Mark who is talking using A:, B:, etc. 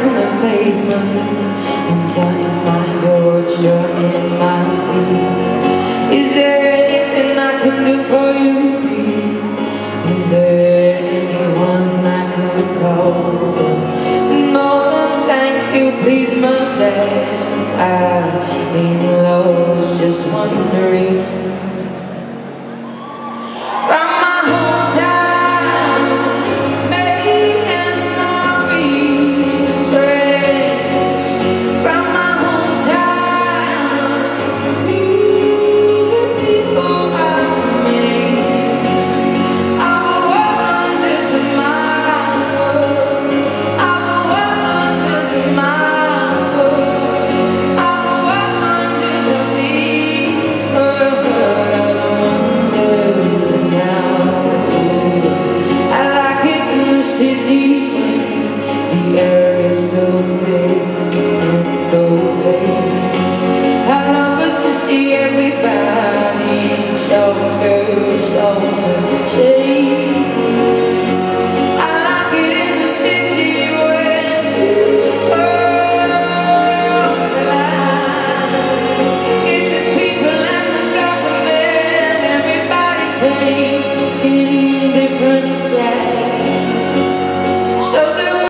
A: to the pavement And turning you're in my feet Is there anything I can do for you, dear? Is there anyone I could call? No, no, thank you, please, my dad I ain't lost, just wondering